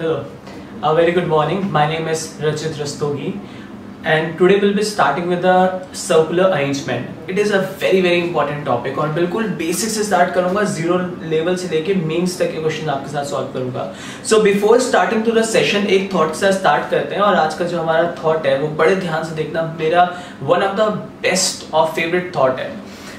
Hello, a very good morning. My name is Rachit Rastogi, and today we'll be starting with the circular arrangement. It is a very very important topic और बिल्कुल basic से start करूँगा zero level से लेके mains तक के question आपके साथ सॉल्व करूँगा so before starting to the session एक थॉट से स्टार्ट करते हैं और आज का जो हमारा थॉट है वो बड़े ध्यान से देखना मेरा वन ऑफ़ द बेस्ट और फेवरेट थॉट है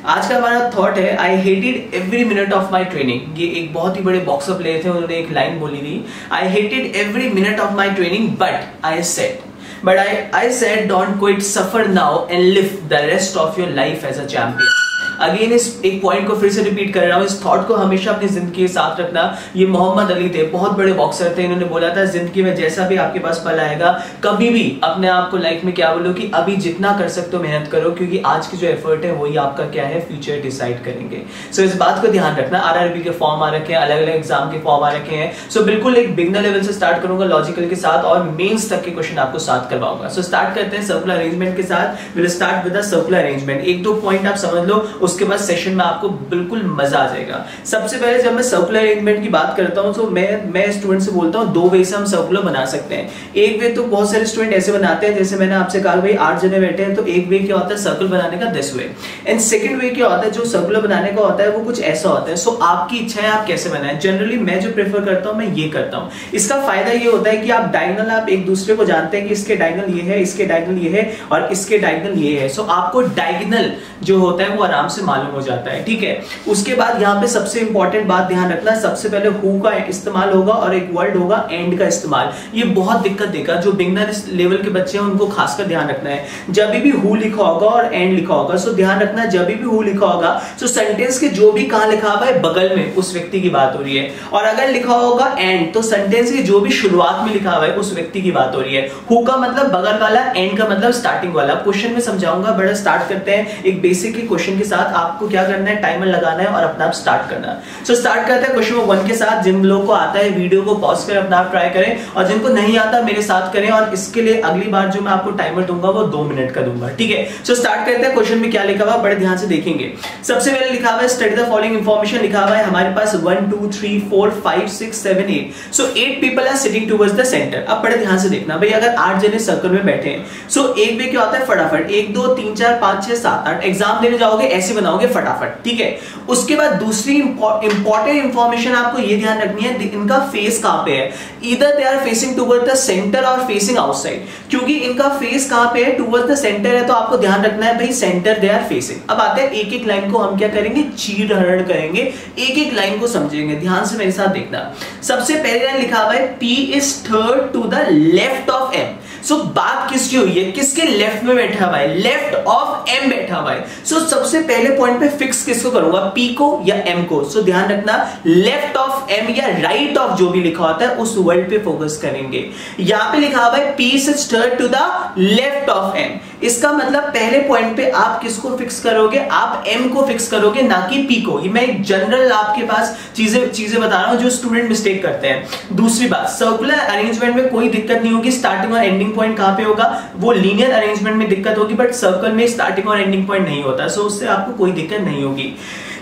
आज का हमारा थॉट है I hated every minute of my training ये एक बहुत ही बड़े बॉक्सर प्लेयर थे, उन्होंने एक लाइन बोली थी I hated every minute of my training but I said but I I said don't quit suffer now and live the rest of your life as a champion. Again इस एक point को फिर से repeat कर रहा हूँ। इस thought को हमेशा अपनी ज़िंदगी के साथ रखना। ये मोहम्मद अली थे बहुत बड़े बॉक्सर थे इन्होंने बोला था ज़िंदगी में जैसा भी आपके पास पल आएगा कभी भी अपने आप को लाइफ में क्या बोलो कि अभी जितना कर सकते हो मेहनत करो क्योंकि आज की जो एफर्ट है वही आपका क्या है फ्यूचर डिसाइड करेंगे. सो so, इस बात को ध्यान रखना। आर के फॉर्म आ रखे हैं अलग अलग एग्ज़ाम के फॉर्म आ रखे हैं। सो so, बिल्कुल एक बिगनर लेवल से स्टार्ट करूँगा लॉजिकल के साथ और मेन्स तक के क्वेश्चन आपको साथ करवाऊँगा। सो so, स्टार्ट करते हैं सर्कुलर अरेंजमेंट के साथ। Will start with circular arrangement एक दो पॉइंट आप समझ लो उसके बाद सेशन में आपको बिल्कुल मज़ा आ जाएगा। सबसे पहले जब मैं सर्कुलर अरेंजमेंट की बात करता हूँ तो मैं मैं स्टूडेंट से बोलता हूँ, दो वे से हम सर्कुलर बना सकते हैं। एक वे तो बहुत सारे स्टूडेंट ऐसे बनाते हैं, जैसे मैंने आपसे कहा, भाई, आठ जने बैठे हैं तो एक वे क्या होता है सर्कल बनाने का दस वे एंड सेकंड वे क्या होता है, जो सर्कुलर बनाने का होता है, वो कुछ ऐसा होता है। सो आपकी इच्छा है आप कैसे बनाए? जनरली मैं जो प्रेफर करता हूँ, मैं ये करता हूँ। इसका फ़ायदा ये होता है कि आप डायगनल आप एक दूसरे को जानते हैं कि इसके डायगनल ये है, इसके डायगनल ये है, और इसके डायगनल ये है। सो आपको डायगनल जो होता है, वो आराम से मालूम हो जाता है, ठीक है? उसके बाद यहाँ पे सबसे इंपॉर्टेंट बात ध्यान रखना, सबसे पहले हु का इस्तेमाल होगा और एक वर्ड होगा एंड का इस्तेमाल। ये बहुत दिक्कत देगा, जो बिगनर लेवल के बच्चे हैं, उनको खासकर ध्यान रखना है। जब भी हु लिखा होगा और एंड लिखा होगा सो ध्यान रखना, जब भी हु लिखा होगा सो सेंटेंस के जो भी कहा लिखा हुआ है, बगल में, उस व्यक्ति की बात हो रही है। और अगर लिखा होगा एंड तो सेंटेंस की जो भी शुरुआत में लिखा हुआ है, उस व्यक्ति की बात हो रही है। हु का मतलब बगल वाला एंड का मतलब स्टार्टिंग वाला। क्वेश्चन में समझाऊँगा, बड़ा स्टार्ट करते हैं, एक बेसिक क्वेश्चन के साथ आपको क्या करना है टाइमर लगाना है और अपना आप स्टार्ट करना सो so, स्टार्ट करते हैं क्वेश्चन वन के साथ। जिन लोगों को आता है वीडियो को पॉज कर अपना आप ट्राई करें और जिनको नहीं आता मेरे साथ करें और इसके लिए अगली बार जो मैं आपको टाइमर दूँगा वो दो मिनट का दूँगा ठीक है? सो स्टार्ट करते हैं। क्वेश्चन में क्या लिखा हुआ बड़े ध्यान से देखेंगे। सबसे पहले लिखा हुआ है स्टडी द फॉलोइंग इंफॉर्मेशन लिखा हुआ है। हमारे पास one two three four five six seven eight so eight people are sitting towards the centre अब बड़े ध्यान से देखना भाई अगर आठ जने सर्कल में बैठे हैं सो एक वे क्या होता है फटाफट एक दो तीन चार पाँच छह सात आठ। एग्ज़ाम देने जाओगे ऐसे बनाओगे फटाफट, ठीक है? उसके बाद दूसरी इंपॉर्टेंट इंफॉर्मेशन आपको ये ध्यान रखनी है, इनका फेस कहाँ पे है? इधर they are facing toward the centre और फेसिंग आउटसाइड क्योंकि इनका फेस कहाँ पे है? टूवर्ड द सेंटर है तो आपको ध्यान रखना है, भाई सेंटर दे आर फेसिंग अब आते हैं एक एक लाइन को हम क्या करेंगे? चीर हरण करेंगे। एक एक लाइन को समझेंगे। ध्यान से मेरे साथ देखना। सबसे पहले लाइन लिखा हुआ है P is third to the left of M so so, बात किसकी हुई है? किसके लेफ़्ट में बैठा हुआ है? लेफ़्ट ऑफ़ एम बैठा हुआ है। सो so, सबसे पहले पॉइंट पे फिक्स किसको करूँगा? पी को या एम को? सो so, ध्यान रखना लेफ़्ट ऑफ़ एम या राइट ऑफ़ जो भी लिखा होता है उस वर्ड पे फोकस करेंगे। यहाँ पे लिखा हुआ है पी से start to the left of M इसका मतलब पहले पॉइंट पे आप किसको फिक्स करोगे? आप एम को फिक्स करोगे ना कि पी को। ये मैं एक जनरल आपके पास चीज़ें चीज़ें बता रहा हूँ जो स्टूडेंट मिस्टेक करते हैं। दूसरी बात सर्कुलर अरेंजमेंट में कोई दिक्कत नहीं होगी स्टार्टिंग और एंडिंग पॉइंट कहाँ पे होगा? वो लीनियर अरेंजमेंट में दिक्कत होगी बट सर्कल में स्टार्टिंग और एंडिंग पॉइंट नहीं होता सो so उससे आपको कोई दिक्कत नहीं होगी।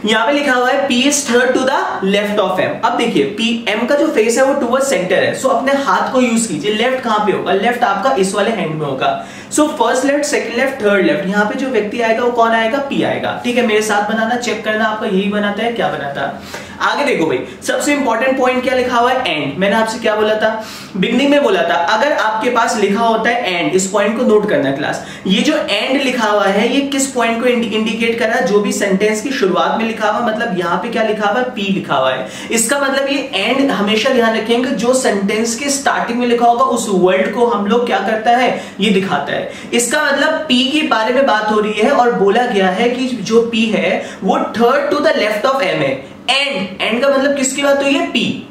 यहाँ पे लिखा हुआ है P is third to the left of M अब देखिए पी एम का जो फेस है वो टूवर्ड सेंटर है। सो so, अपने हाथ को यूज़ कीजिए। लेफ़्ट कहाँ पे होगा? लेफ़्ट आपका इस वाले हैंड में होगा। So first left second left third left यहाँ पे जो व्यक्ति आएगा वो कौन आएगा? पी आएगा। ठीक है मेरे साथ बनाना चेक करना आपका यही बनाता है क्या बनाता है? आगे देखो भाई सबसे इंपॉर्टेंट पॉइंट क्या लिखा हुआ है? एंड मैंने आपसे क्या बोला था? बिगनिंग में बोला था अगर आपके पास लिखा होता है एंड इस पॉइंट को नोट करना क्लास ये जो एंड लिखा हुआ है ये किस पॉइंट को इंडिकेट कर रहा है? जो भी सेंटेंस की शुरुआत में लिखा हुआ मतलब यहाँ पे क्या लिखा हुआ है? पी लिखा हुआ है। इसका मतलब ये एंड हमेशा ध्यान रखेंगे, जो सेंटेंस के स्टार्टिंग में लिखा होगा, उस वर्ड को हम लोग क्या करता है? ये दिखाता है। इसका मतलब पी के बारे में बात हो रही है और बोला गया है कि जो पी है, वो third to the left of M है। एंड एंड का मतलब किसकी बात हुई है? P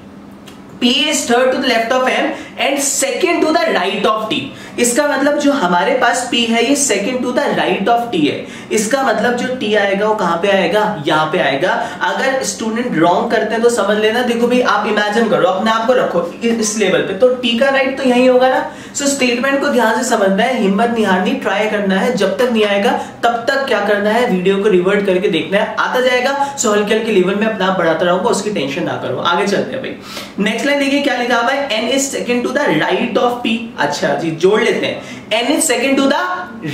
P is third to the left of M and second to the right of T. इसका मतलब जो हमारे पास P है ये second to the right of T है। इसका मतलब जो T आएगा वो कहाँ पे आएगा? यहाँ पे आएगा। अगर स्टूडेंट रॉन्ग करते हैं तो समझ लेना देखो भाई आप इमेजिन करो अपने आप को रखो इस लेवल पे। तो T का राइट तो यही होगा ना? सो so, स्टेटमेंट को ध्यान से समझना है हिम्मत निहारनी ट्राई करना है। जब तक नहीं आएगा तब तक क्या करना है? वीडियो को रिवर्ट करके देखना है। आता जाएगा सो हल्के हल्के लेवल में अपना आप बढ़ाता रहूँगा उसकी टेंशन ना करो। आगे चलते हैं भाई। नेक्स्ट लाइन देखिए क्या लिखा हुआ है? N is second to the right of P अच्छा जी जोड़ लेते हैं N is second to the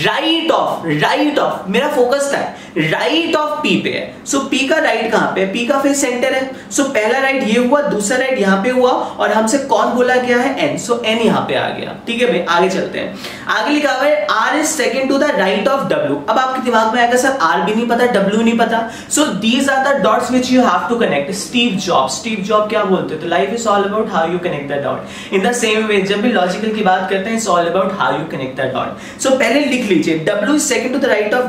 right of right of मेरा फोकस था राइट ऑफ़ पी पे है। सो so, पी का राइट कहाँ पे पी का फिर सेंटर है। सो so, पहला राइट ये हुआ दूसरा राइट यहाँ पे हुआ और हमसे कौन बोला गया है? एन सो एन यहाँ पे आ गया। ठीक है भाई? आगे चलते हैं। आगे लिखा हुआ है R is second to the right of W अब आपके दिमाग में आएगा सर आर भी नहीं पता डब्ल्यू नहीं पता। So these are the dots which you have to connect Steve Job Steve Job क्या बोलते तो life is all about how you connect the dot in the same way जब भी लॉजिकल की बात करते हैं it's all about how you connect the dot so so, पहले लिख लीजिए. W is second to the right of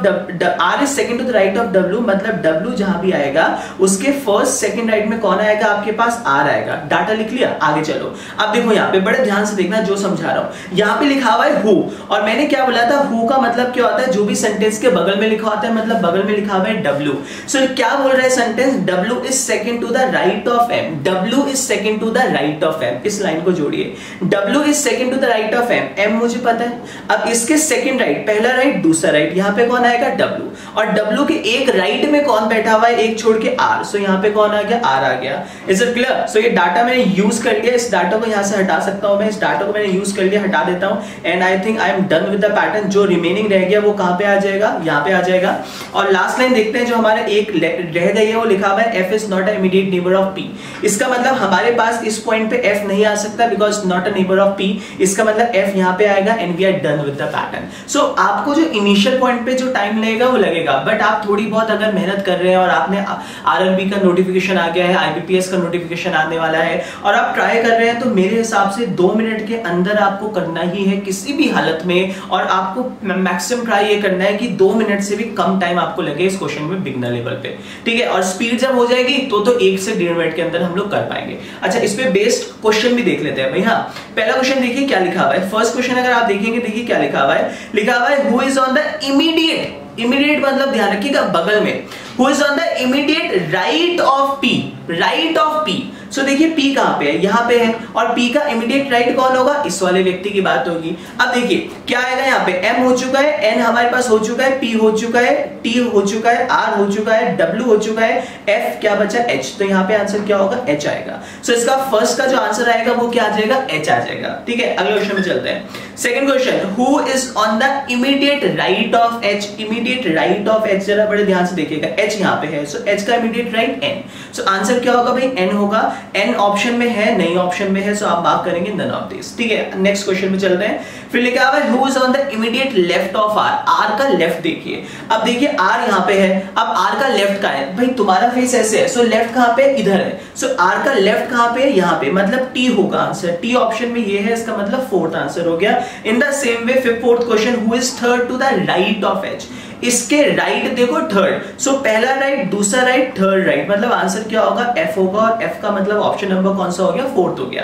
R is second to the right of W मतलब W जहाँ भी आएगा उसके फ़र्स्ट सेकंड राइट में कौन आएगा? आपके पास R आएगा. डाटा लिख लिया आगे चलो. अब देखो यहाँ पे बड़े ध्यान से देखना जो समझा रहा हूँ. यहाँ पे लिखा हुआ है हु और मैंने क्या बोला था? हु का मतलब क्या होता है? जो भी सेंटेंस के बगल में लिखा होता है मतलब बगल में लिखा हुआ है W. सो so, क्या बोल रहा है sentence W is second to the right of M. W is second to the right of M. इस लाइन को जोड़िए. W is second to the right of M. M मुझे पता है? अब इसके सेकंड राइट पहला राइट दूसरा राइट यहाँ पे कौन आएगा? डब्ल्यू और डब्ल्यू के एक राइट में कौन बैठा हुआ है? एक छोड़ के आर सो यहाँ पे कौन आ गया? आर आ गया। इज़ इट क्लियर सो ये डाटा मैंने यूज़ कर लिया। इस डाटा को यहाँ से हटा सकता हूँ मैं। इस डाटा को मैंने यूज़ कर लिया, हटा देता हूँ। And I think I am done with the pattern जो रिमेनिंग रह गया, वो कहाँ पे आ जाएगा? यहाँ पे आ जाएगा। और लास्ट लाइन देखते हैं, जो हमारे एक रह गई है, वो लिखा हुआ है F is not a immediate neighbour of P इसका मतलब हमारे पास इस पॉइंट पे एफ़ नहीं आ सकता because not a neighbour of P इसका मतलब एफ़ यहाँ पे आएगा and we are done with the pattern so आपको जो इनिशियल पॉइंट पे जो टाइम लगेगा, वो लगेगा. बट आप थोड़ी बहुत अगर मेहनत कर रहे हैं और आपने आरएलबी का नोटिफिकेशन आ गया है आईबीपीएस का नोटिफिकेशन आने वाला है, और आप ट्राई कर रहे हैं तो मेरे हिसाब से दो मिनट के अंदर आपको करना ही है किसी भी हालत में, और आपको मैक्सिमम ट्राई ये करना है कि दो मिनट से भी कम टाइम आपको लगे इस क्वेश्चन में बिगनर लेवल पे. ठीक है? और स्पीड जब हो जाएगी तो तो एक से डेढ़ मिनट के अंदर हम लोग कर पाएँगे. अच्छा इस पे बेस्ड क्वेश्चन भी देख लेते हैं भाई हाँ. पहला क्वेश्चन देखिए क्या लिखा हुआ है. फ़र्स्ट क्वेश्चन अगर आप देखेंगे देखिए क्या लिखा हुआ है? लिखा हुआ है who is on the immediate immediate मतलब ध्यान रखिएगा बगल में। Who is on the immediate right of P right of P so देखिए P कहाँ पे है? यहाँ पे है। और P का इमीडिएट राइट कौन होगा? इस वाले व्यक्ति की बात होगी। अब देखिए क्या आएगा यहाँ पे? M हो चुका है N हमारे पास हो चुका है P हो चुका है T हो चुका है R हो चुका है W हो चुका है F क्या बचा? H तो यहाँ पे आंसर क्या होगा? H आएगा। सो so, इसका फ़र्स्ट का जो आंसर आएगा वो क्या आ जाएगा? H आ जाएगा। ठीक है अगले क्वेश्चन में चलते हैं। Second question who is on the immediate right of H immediate right of H जरा बड़े ध्यान से देखिएगा। एच यहाँ पे है सो so, H का immediate right N so answer क्या होगा भाई? एन होगा। एन ऑप्शन में है नहीं ऑप्शन में है सो so आप बात करेंगे नन ऑफ़ दिस ठीक है नेक्स्ट क्वेश्चन में चलते हैं। फिर लिखा हुआ है is on the immediate left of R R का लेफ़्ट देखिए। अब देखिए आर यहाँ पे है। अब आर का लेफ़्ट का है? भाई तुम्हारा फेस ऐसे है। सो लेफ़्ट कहाँ पे? इधर है। सो so, आर का लेफ़्ट कहाँ पे है? यहाँ पे। मतलब टी होगा आंसर टी ऑप्शन में ये है इसका मतलब फोर्थ आंसर हो गया। In the same way fourth question who is third to the right of H इसके राइट right देखो थर्ड सो so, पहला राइट right, दूसरा राइट थर्ड राइट मतलब आंसर क्या होगा? एफ़ होगा और एफ़ का मतलब ऑप्शन नंबर कौन सा हो गया? फोर्थ हो गया.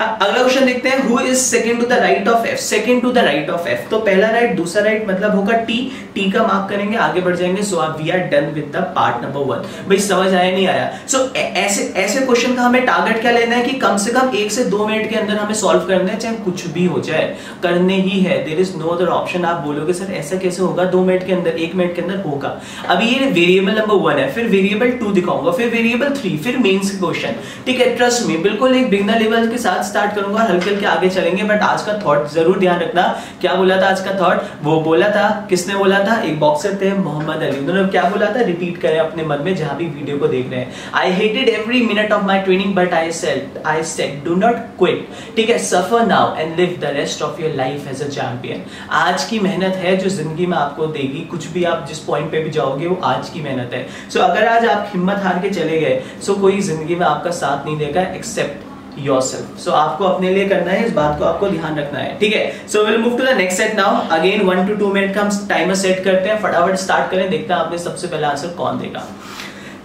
अगला क्वेश्चन देखते हैं who is second to the right of F second to the right of F तो पहला राइट दूसरा राइट मतलब होगा टी टी का मार्क करेंगे आगे बढ़ जाएँगे सो आप we are done with the part number one भाई समझ आया नहीं आया? सो so, ऐसे ऐसे क्वेश्चन का हमें टारगेट क्या लेना है कि कम से कम एक से दो मिनट के अंदर हमें सॉल्व करना है चाहे कुछ भी हो जाए। करने ही है। There is no other option आप बोलोगे सर ऐसा कैसे होगा? दो मिनट के अंदर एक मिनट के अंदर होगा। अभी ये वेरिएबल नंबर वन है फिर वेरिएबल टू दिखाऊँगा फिर वेरिएबल थ्री फिर मेन्स क्वेश्चन ठीक है ट्रस्ट में बिल्कुल एक बिगनर लेवल के साथ स्टार्ट करूँगा हल्के चल के आगे चलेंगे बट आज का थॉट ज़रूर ध्यान रखना। क्या बोला था आज का थॉट वो बोला था किसने बोला था? एक बॉक्सर थे मोहम्मद अली। उन्होंने क्या बोला था? रिपीट करें अपने मन में जहाँ भी वीडियो को देख रहे हैं। I hated every minute of my training but I self I said do not quit ठीक है suffer now and live the rest of your life as a champion आज की मेहनत है जो ज़िंदगी में आपको देगी। कुछ भी आप जिस पॉइंट पे भी जाओगे वो आज की मेहनत है। सो so, अगर आज आप हिम्मत हार के चले गए सो so कोई ज़िंदगी में आपका साथ नहीं देगा एक्सेप्ट yourself. So, आपको अपने लिए करना है, इस बात को आपको ध्यान रखना है। ठीक है? So will move to the next set now again one two two minute का हम टाइमर सेट करते हैं। फटाफट स्टार्ट करें, देखते हैं आपने सबसे पहला आंसर कौन देगा।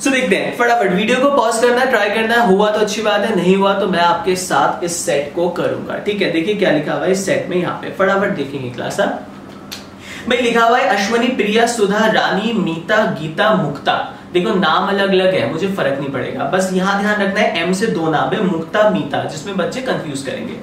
सो देखते हैं। फटाफट वीडियो को पॉज करना ट्राई करना। हुआ तो अच्छी बात है, नहीं हुआ तो मैं आपके साथ इस सेट को करूँगा। ठीक है? देखिए क्या लिखा हुआ है इस सेट में यहाँ पे। फटाफट देखेंगे क्लास आप भाई, लिखा हुआ है, अश्वनी प्रिया, सुधा, रानी, मीता, गीता, मुक्ता। देखो, नाम अलग अलग है, मुझे फ़र्क नहीं पड़ेगा। बस यहाँ ध्यान रखना है एम से दो नाम है, मुक्ता, मीता, जिसमें बच्चे कंफ्यूज करेंगे।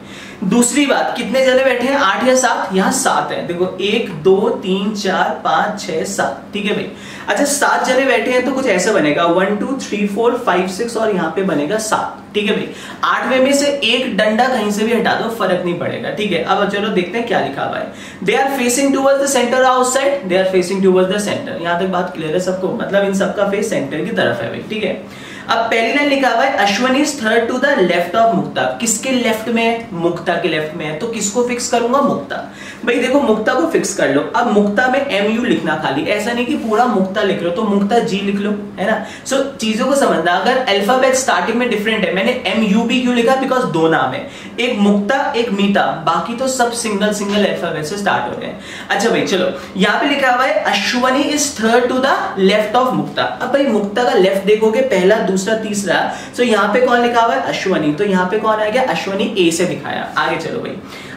दूसरी बात, कितने जने बैठे हैं? आठ या सात? यहाँ सात है। देखो, एक, दो, तीन, चार, पाँच, छह, सात। ठीक है भाई? अच्छा सात जने बैठे हैं तो कुछ ऐसा बनेगा। One two three four five six और यहाँ पे बनेगा सात। ठीक है भाई? आठवें में से एक डंडा कहीं से भी हटा दो, फ़र्क नहीं पड़ेगा। ठीक है? अब चलो देखते हैं क्या लिखा हुआ है। They are facing toward the centre out side they are facing toward the centre यहाँ तक बात क्लियर है सबको? मतलब इन सबका फेस सेंटर की तरफ़ है भाई। ठीक है? अब पहली लाइन लिखा हुआ है Ashwani is third to the left of Mukta. किसके लेफ़्ट में? है मुक्ता के लेफ़्ट में है। तो किसको फिक्स करूँगा? मुक्ता। भाई देखो मुक्ता को फिक्स कर लो। अब मुक्ता में एम यू लिखना खाली। ऐसा नहीं कि पूरा मुक्ता लिख लो तो मुक्ता जी लिख लो है ना? सो so, चीज़ों को समझना। अगर अल्फ़ाबेट स्टार्टिंग में डिफरेंट है मैंने एम यू बी क्यों लिखा? बिकॉज़ दो नाम है। एक मुक्ता एक मीता। बाकी तो सब सिंगल सिंगल अल्फ़ाबेट से स्टार्ट हो रहे हैं अच्छा भाई चलो। यहाँ पे लिखा हुआ है Ashwani is third to the left of Mukta. अब भाई मुक्ता का लेफ़्ट देखोगे पहला दूसरा, तीसरा। तो यहाँ पे कौन लिखा हुआ है? अश्वनी। तो यहाँ पे कौन आ गया? अश्वनी ए से दिखाया। आगे चलो भाई।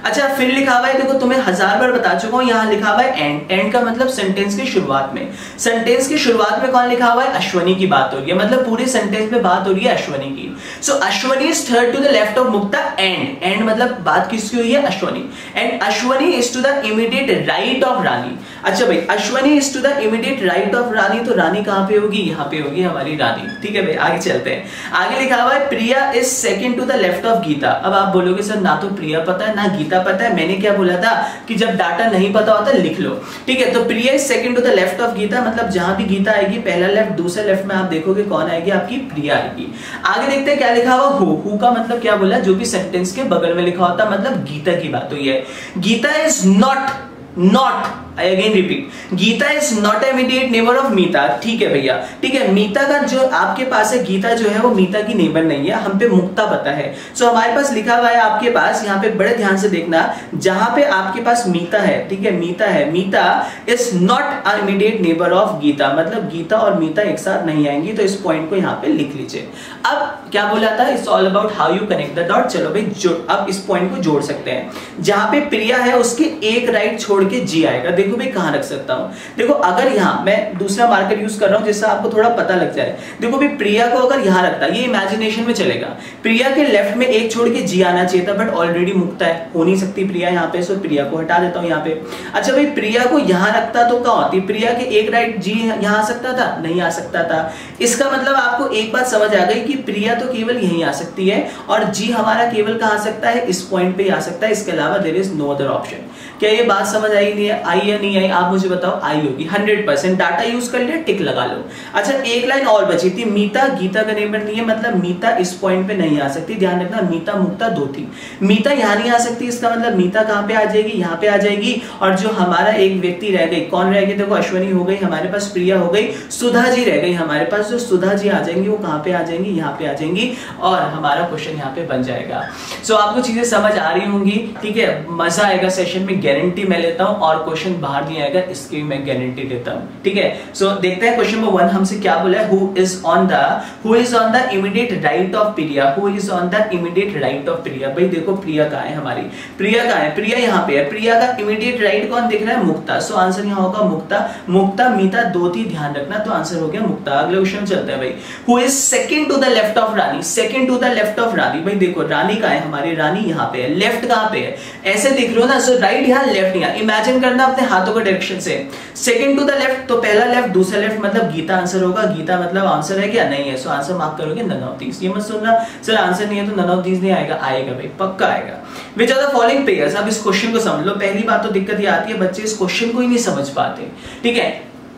अच्छा फिर लिखा हुआ है, देखो, तुम्हें हज़ार बार बता चुका हूँ, यहाँ लिखा हुआ है एंड एंड का मतलब सेंटेंस की शुरुआत में। सेंटेंस की शुरुआत में कौन लिखा हुआ है? अश्वनी की बात हो रही है। मतलब पूरे सेंटेंस में बात हो रही है अश्वनी की। So Ashwani is third to the left of Mukta and and मतलब बात किसकी हुई है? Ashwani. And Ashwani is to the immediate right of Rani अच्छा भाई, Ashwani is to the immediate right of Rani तो रानी कहाँ पे होगी? यहाँ पे होगी हमारी रानी ठीक है भाई, आगे चलते हैं। आगे लिखा हुआ है, Priya is second to the left of Geeta अब आप बोलोगे, सर, ना तो प्रिया पता है, ना गीता पता है? मैंने क्या बोला था कि जब डाटा नहीं पता होता, लिख लो। ठीक है? तो Priya is second to the left of Geeta मतलब जहाँ भी गीता आएगी, पहला लेफ़्ट दूसरे लेफ़्ट में आप देखोगे कौन आएगी? आपकी प्रिया आएगी। आगे देखते हैं क्या लिखा हुआ? हु। हु का मतलब क्या बोला? जो भी सेंटेंस के बगल में लिखा होता मतलब गीता की बात हुई है। Geeta is not not I again repeat Geeta is not immediate neighbour of Meeta ठीक है भैया? ठीक है मीता का जो आपके पास है गीता जो है वो मीता की नेबर नहीं है। हम पे मुक्ता पता है। सो so, हमारे पास लिखा हुआ है आपके पास यहाँ पे बड़े ध्यान से देखना जहाँ पे आपके पास मीता है। ठीक है मीता है। Meeta is not immediate neighbour of Geeta मतलब गीता और मीता एक साथ नहीं आएँगी तो इस पॉइंट को यहाँ पे लिख लीजिए। अब क्या बोला था? It's all about how you connect the dot चलो भाई अब इस पॉइंट को जोड़ सकते हैं। जहाँ पे प्रिया है उसके एक राइट छोड़ के जी आएगा। देखो भाई कहाँ रख सकता हूँ। देखो, अगर यहाँ, मैं दूसरा मार्कर यूज़ कर रहा हूँ जिससे आपको थोड़ा पता लग जाए। देखो भाई प्रिया को अगर यहाँ रखता ये इमेजिनेशन में चलेगा। प्रिया के लेफ़्ट में एक छोड़ के जी आना चाहिए था बट ऑलरेडी मुक्त है। हो नहीं सकती प्रिया यहाँ पे सो प्रिया को हटा देता हूँ यहाँ पे। अच्छा भाई, प्रिया को यहाँ रखता तो क्या होती? प्रिया के एक राइट जी यहाँ आ सकता था? नहीं आ सकता था। इसका मतलब आपको एक बात समझ आ गई कि प्रिया तो केवल यहीं आ सकती है, और जी हमारा केवल कहा सकता है? इस पॉइंट पे आ सकता है। इसके अलावा there is no other option क्या ये बात समझ आई नहीं है? आई या नहीं आई? आप मुझे बताओ। आई होगी। हंड्रेड परसेंट डाटा यूज़ कर लिया टिक लगा लो। अच्छा एक लाइन और बची थी। मीता, गीता का नेबर नहीं है। मतलब मीता इस पॉइंट पे नहीं आ सकती। ध्यान रखना, मीता मुक्ता दो थी। मीता यहाँ नहीं आ सकती। इसका मतलब मीता कहाँ पे आ जाएगी? यहाँ पे आ जाएगी। और जो हमारा एक व्यक्ति रह गई, कौन रह गई? देखो, अश्वनी हो गई, हमारे पास प्रिया हो गई, सुधा जी रह गई हमारे पास। जो सुधा जी आ जाएँगी, वो कहाँ पे आ जाएँगी? यहाँ पे आ जाएँगी। और हमारा क्वेश्चन यहाँ पे बन जाएगा। सो आपको चीज़ें समझ आ रही होंगी। ठीक है, मज़ा आएगा सेशन में गारंटी मैं लेता हूँ और क्वेश्चन बाहर नहीं आएगा इसकी मैं गारंटी देता हूँ। ठीक है? सो so, देखते हैं क्वेश्चन नंबर वन हमसे क्या बोला है? Who is on the who is on the immediate right of Priya who is on the immediate right of Priya भाई देखो प्रिया कहाँ है हमारी। प्रिया कहाँ है? प्रिया यहाँ पे है। प्रिया का इमीडिएट राइट कौन दिख रहा है? मुक्ता। सो आंसर यहाँ होगा मुक्ता। मुक्ता मीता दो थी ध्यान रखना। तो आंसर हो गया मुक्ता। अगले क्वेश्चन चलता है भाई। Who is second to the left of Rani second to the left of Rani भाई देखो रानी कहाँ है हमारी? रानी यहाँ पे है। लेफ़्ट कहाँ पे है? ऐसे देख लो ना सो राइट यहाँ लेफ़्ट यहाँ इमेजिन करना अपने हाथों के डायरेक्शन से। सेकंड टू द लेफ़्ट तो पहला लेफ़्ट दूसरा लेफ़्ट मतलब गीता आंसर होगा। गीता मतलब आंसर है क्या? नहीं है। सो आंसर मार्क करोगे नन ऑफ़ दीज ये मत सुनना। सर आंसर नहीं है तो नन ऑफ़ दीज नहीं आएगा। आएगा भाई, पक्का आएगा। Which are the following pairs अब इस क्वेश्चन को समझ लो। पहली बात तो दिक्कत ये आती है, बच्चे इस क्वेश्चन को ही नहीं समझ पाते। ठीक है?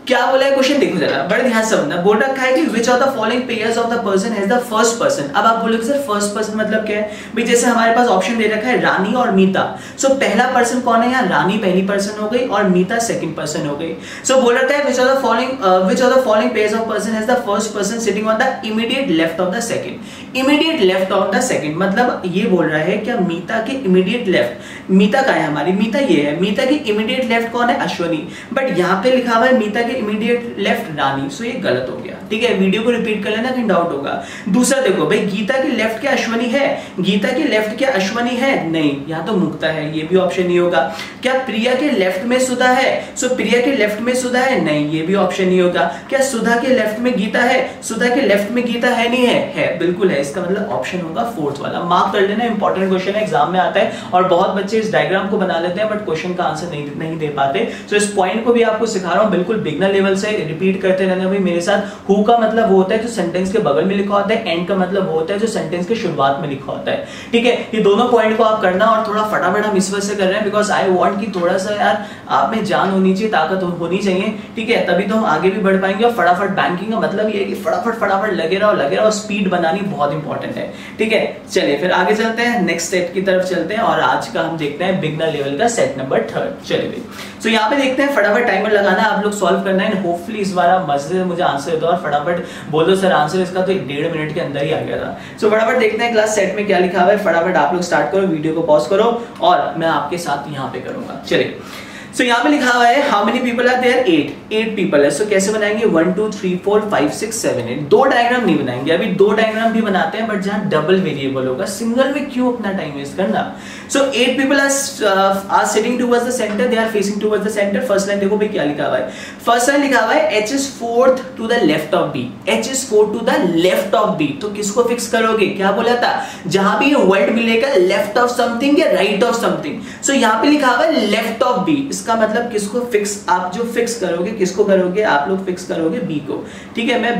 क्या बोला है? क्वेश्चन देखो जरा बड़े ध्यान से समझना बोल रखा है कि which of the following pairs of the person has the first person अब आप बोलोगे सर फ़र्स्ट पर्सन मतलब क्या है? भाई जैसे हमारे पास ऑप्शन दे रखा है रानी और मीता। सो so, पहला पर्सन कौन है यहाँ? रानी पहली पर्सन हो गई और मीता सेकंड पर्सन हो गई। सो so, बोल रखा है which of the following which of the following pairs of person has the first person sitting on the immediate left of the second immediate left of the second मतलब ये बोल रहा है क्या मीता के इमीडिएट लेफ़्ट मीता का है हमारी? मीता ये है। मीता की इमीडिएट लेफ़्ट कौन है? अश्वनी। बट यहाँ पे लिखा हुआ है मीता इमीडिएट लेफ़्ट रानी सो ये गलत हो गया। ठीक है वीडियो को रिपीट कर लेना, कहीं डाउट होगा। दूसरा देखो, भाई, गीता के लेफ़्ट क्या अश्वनी है। गीता के लेफ़्ट क्या अश्वनी है? नहीं, यहाँ तो मुक्ता है, ये भी ऑप्शन नहीं होगा। क्या प्रिया के लेफ़्ट में सुधा है? सो प्रिया के लेफ़्ट में सुधा है? नहीं, ये भी ऑप्शन नहीं होगा। क्या सुधा के लेफ़्ट में गीता है? सुधा के लेफ़्ट में गीता है नहीं है? है, बिल्कुल है। इसका मतलब ऑप्शन होगा फोर्थ वाला। मार्क कर लेना इंपॉर्टेंट क्वेश्चन एग्ज़ाम में आता है और बहुत बच्चे इस डायग्राम को बना लेते हैं बट क्वेश्चन का आंसर नहीं नहीं दे पाते। सो इस पॉइंट को भी आपको सिखा रहा हूँ, बिल्कुल बिगनर लेवल से रिपीट करते रहना मेरे साथ। हु का मतलब वो होता है जो सेंटेंस के बगल में लिखा होता है एंड का मतलब वो होता है जो सेंटेंस के शुरुआत में लिखा होता है। ठीक है? ये दोनों पॉइंट को आप करना और थोड़ा फटाफट हम इस वजह से कर रहे हैं बिकॉज़ आई वॉन्ट की थोड़ा सा यार आप में जान होनी चाहिए, ताकत होनी चाहिए। ठीक है? तभी तो हम आगे भी बढ़ पाएँगे और फटाफट बैंकिंग का मतलब ये है कि फटाफट फटाफट लगे रहो लगे रहो स्पीड बनानी बहुत इंपॉर्टेंट है। ठीक है? चलिए, फिर आगे चलते हैं नेक्स्ट सेट की तरफ़ चलते हैं, और आज का हम देखते हैं बिगनर लेवल का सेट नंबर थर्ड चलिए। सो यहाँ पे देखते हैं फटाफट टाइमर लगाना है आप लोग सॉल्व करना है होपफुली इस बार आप मज़े से मुझे आंसर दो और फटाफट बोलो सर आंसर इसका तो एक डेढ़ मिनट के अंदर ही आ गया था। सो फटाफट देखते हैं क्लास सेट में क्या लिखा हुआ है, फटाफट आप लोग स्टार्ट करो वीडियो को पॉज करो और मैं आपके साथ यहाँ पे करूँगा। चलिए। सो यहाँ पे लिखा हुआ है how many people are there eight eight people है. सो कैसे बनाएँगे? One two three four five six seven eight दो डायग्राम नहीं बनाएँगे. अभी दो डायग्राम भी बनाते हैं बट जहाँ डबल वेरिएबल होगा सिंगल में क्यों अपना टाइम वेस्ट करना? So eight people are sitting towards the centre they are facing towards the centre first line देखो भाई क्या लिखा हुआ है. फ़र्स्ट लाइन लिखा हुआ है H is fourth to the left of B H is fourth to the left of B तो किसको फिक्स करोगे? क्या बोला था? जहाँ भी वर्ड मिलेगा लेफ़्ट ऑफ़ समथिंग या राइट ऑफ़ समथिंग सो यहाँ पे लिखा हुआ है लेफ़्ट ऑफ़ बी इसका मतलब किसको फिक्स आप जो फिक्स करोगे, किसको करोगे, आप लोग फिक्स करोगे बी को। ठीक है, मैं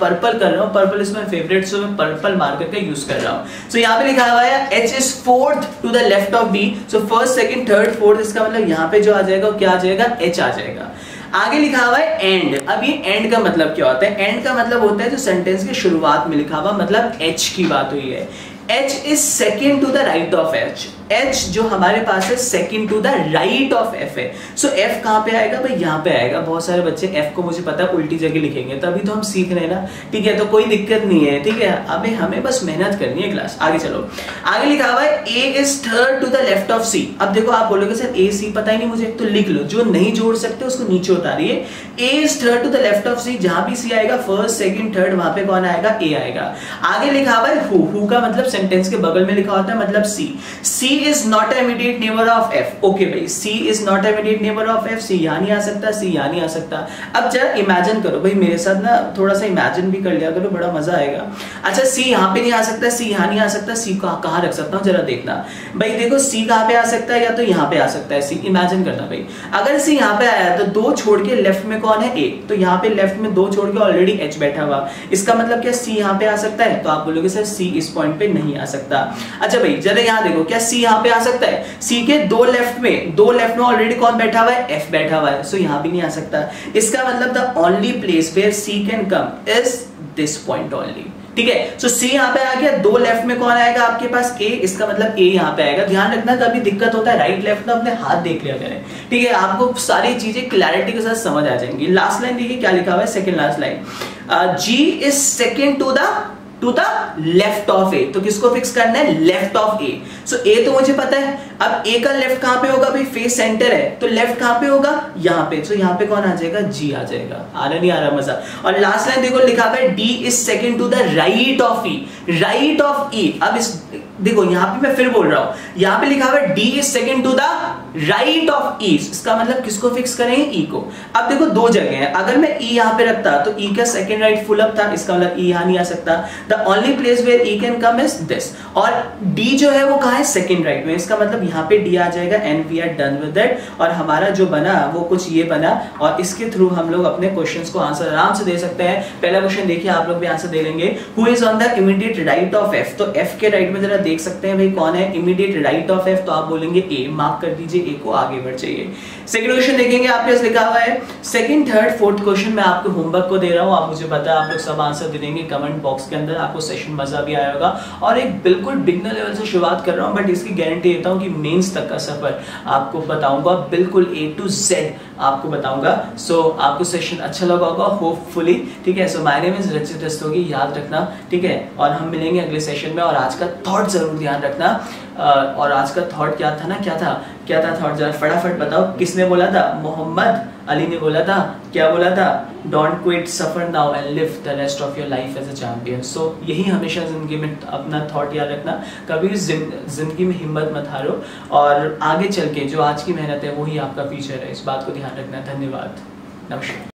पर्पल कर रहा हूँ। Purple is my favourite so मैं पर्पल मार्कर का यूज़ कर रहा हूँ। सो यहाँ पे लिखा हुआ है H is fourth to the left of B so first second third fourth इसका मतलब यहाँ पे जो आ जाएगा क्या आ जाएगा? एच आ जाएगा। आगे लिखा हुआ है एंड अब ये एंड का मतलब क्या होता है? एंड का मतलब होता है जो सेंटेंस के शुरुआत में लिखा हुआ मतलब एच की बात हुई है। H is second to the right of H H जो हमारे पास है second to the right of F है। सो एफ़ कहाँ पे आएगा भाई? यहाँ पे आएगा। बहुत सारे बच्चे एफ़ को मुझे पता है, उल्टी जगह लिखेंगे। तभी तो हम सीख रहे हैं ना। ठीक है तो कोई दिक्कत नहीं है, ठीक है? अबे, हमें बस मेहनत करनी है क्लास आगे चलो। आगे लिखा हुआ है A is third to the left of C अब देखो, आप बोलोगे, सर ए सी पता ही नहीं मुझे। तो लिख लो। जो नहीं जोड़ सकते, उसको नीचे उतारिए। A is third to the left of C जहाँ भी सी आएगा फ़र्स्ट सेकंड थर्ड वहाँ पे कौन आएगा? ए आएगा। आगे लिखा हुआ हु हु का मतलब सेंटेंस के बगल में लिखा होता है मतलब C C is not immediate neighbour of F okay भाई C is not immediate neighbour of F C यहाँ नहीं आ सकता सी यहाँ नहीं आ सकता। अब जरा इमेजिन करो भाई, मेरे साथ ना थोड़ा सा इमेजिन भी कर लिया करो, बड़ा मज़ा आएगा। अच्छा सी यहाँ पे नहीं आ सकता सी यहाँ नहीं आ सकता सी को कहाँ रख सकता हूँ? जरा देखना। भाई, देखो सी कहाँ पे आ सकता है या तो यहाँ पे आ सकता है? सी इमेजिन करना भाई। अगर सी यहाँ पे आया तो दो छोड़ के लेफ़्ट में कौन है? ए तो यहाँ पे लेफ़्ट में दो छोड़ के ऑलरेडी एच बैठा हुआ। इसका मतलब क्या सी यहाँ पे आ सकता है? तो आप बोलोगे, सर सी इस पॉइंट पे नहीं आ सकता। अच्छा भाई, जरा यहाँ देखो, क्या सी यहाँ पे आ सकता है। सी के दो लेफ़्ट में, दो लेफ़्ट में ऑलरेडी कौन बैठा हुआ है? एफ़ बैठा हुआ है सो यहाँ भी नहीं आ सकता। इसका मतलब the only place where C can come is this point only ठीक है? सो सी यहाँ पे आ गया, दो लेफ़्ट में कौन आएगा आपके पास? ए इसका मतलब ए यहाँ पे आएगा। ध्यान रखना, कभी दिक्कत होता है राइट लेफ़्ट में अपने हाथ देख लिया करें, ठीक है? आपको सारी चीज़ें क्लैरिटी के साथ समझ आ जाएँगी। लास्ट लाइन देखिए क्या लिखा हुआ है second last line G is second to the to the left of A. तो किसको फिक्स करना है? लेफ़्ट ऑफ़ ए सो ए तो मुझे पता है। अब ए का लेफ़्ट कहाँ पे होगा? भाई फेस सेंटर है। तो लेफ़्ट कहाँ पे होगा? यहाँ पे। सो so, यहाँ पे कौन आ जाएगा? जी आ जाएगा। आ रहा नहीं आ रहा मज़ा। और लास्ट लाइन देखो लिखा हुआ है D is second to the right of E right of E अब इस, देखो, यहाँ पे मैं फिर बोल रहा हूँ। यहाँ पे लिखा हुआ है D is second to the right of E इसका मतलब किसको फिक्स करेंगे ई e को। अब देखो, दो जगह है। अगर मैं ई e यहाँ पे रखता तो ई e का सेकंड राइट फुल अप था। इसका मतलब ई यहाँ नहीं आ सकता। The only place where E can come is this और डी जो है, वो कहाँ है? सेकंड राइट में। इसका मतलब यहाँ पे डी आ जाएगा and we are done with that और हमारा जो बना, वो कुछ ये बना। और इसके थ्रू हम लोग अपने क्वेश्चंस को आंसर आराम से दे सकते हैं। पहला क्वेश्चन देखिए, आप लोग भी आंसर दे लेंगे। Who is on the immediate right of F तो एफ़ के राइट में जरा देख सकते हैं भाई कौन है? इमीडिएट राइट ऑफ़ एफ़ तो आप बोलेंगे ए मार्क कर दीजिए ए को आगे बढ़ चाहिए सेकंड क्वेश्चन देखेंगे आपके पास लिखा हुआ है। सेकंड थर्ड फोर्थ क्वेश्चन मैं आपको होमवर्क को दे रहा हूँ। आप मुझे पता है, आप लोग सब आंसर दे देंगे कमेंट बॉक्स के अंदर। आपको सेशन मज़ा भी आया होगा। और एक बिल्कुल बिगनर लेवल से शुरुआत कर रहा हूँ बट इसकी गारंटी देता हूँ कि मेंस तक का सफ़र आपको बताऊँगा। बिल्कुल ए टू जेड आपको बताऊँगा। सो so, आपको सेशन अच्छा लगा होगा होपफुली ठीक है? सो माय नेम इज़ रचित रस्तोगी याद रखना ठीक है? और हम मिलेंगे अगले सेशन में और आज का थॉट ज़रूर ध्यान रखना। और आज का थॉट क्या था ना क्या था? क्या था थॉट जरा फटाफट बताओ किसने बोला था? मोहम्मद अली ने बोला था, क्या बोला था? Don't quit suffer now and live the rest of your life as a champion so यही हमेशा ज़िंदगी में अपना थॉट याद रखना। कभी ज़िंदगी में हिम्मत मत हारो और आगे चल के जो आज की मेहनत है, वही आपका फ्यूचर है। इस बात को ध्यान रखना। धन्यवाद। नमस्कार।